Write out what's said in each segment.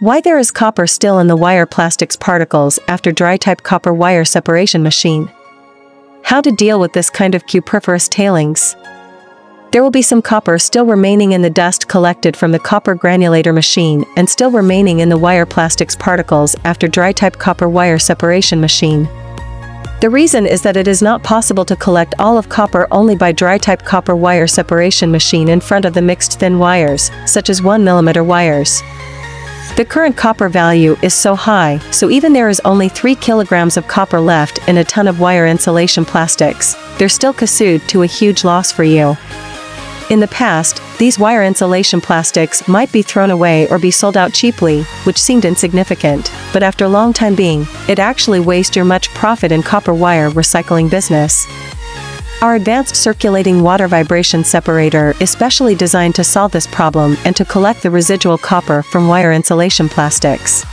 Why there is copper still in the wire plastics particles after dry-type copper wire separation machine. How to deal with this kind of cupriferous tailings. There will be some copper still remaining in the dust collected from the copper granulator machine and still remaining in the wire plastics particles after dry-type copper wire separation machine. The reason is that it is not possible to collect all of copper only by dry-type copper wire separation machine in front of the mixed thin wires, such as 1mm wires. The current copper value is so high, so even there is only 3 kilograms of copper left in a ton of wire insulation plastics, they're still cassued to a huge loss for you. In the past, these wire insulation plastics might be thrown away or be sold out cheaply, which seemed insignificant, but after a long time being, it actually waste your much profit in copper wire recycling business. Our advanced circulating water vibration separator is specially designed to solve this problem and to collect the residual copper from wire insulation plastics.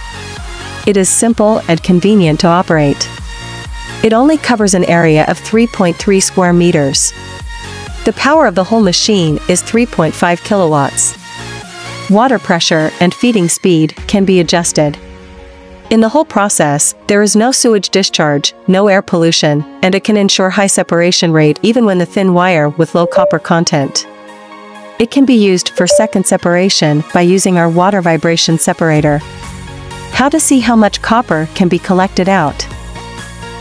It is simple and convenient to operate. It only covers an area of 3.3 square meters. The power of the whole machine is 3.5 kilowatts. Water pressure and feeding speed can be adjusted. In the whole process, there is no sewage discharge, no air pollution, and it can ensure high separation rate even when the thin wire with low copper content. It can be used for second separation by using our water vibration separator. How to see how much copper can be collected out.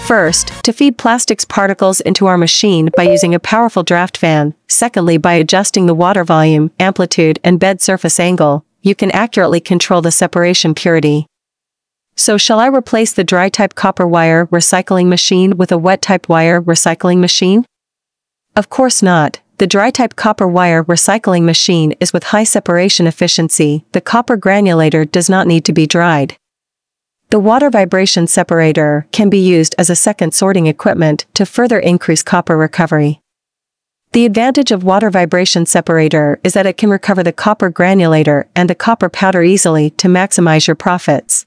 First, to feed plastics particles into our machine by using a powerful draft fan, secondly by adjusting the water volume, amplitude and bed surface angle, you can accurately control the separation purity. So shall I replace the dry type copper wire recycling machine with a wet type wire recycling machine? Of course not. The dry type copper wire recycling machine is with high separation efficiency, the copper granulator does not need to be dried. The water vibration separator can be used as a second sorting equipment to further increase copper recovery. The advantage of water vibration separator is that it can recover the copper granulator and the copper powder easily to maximize your profits.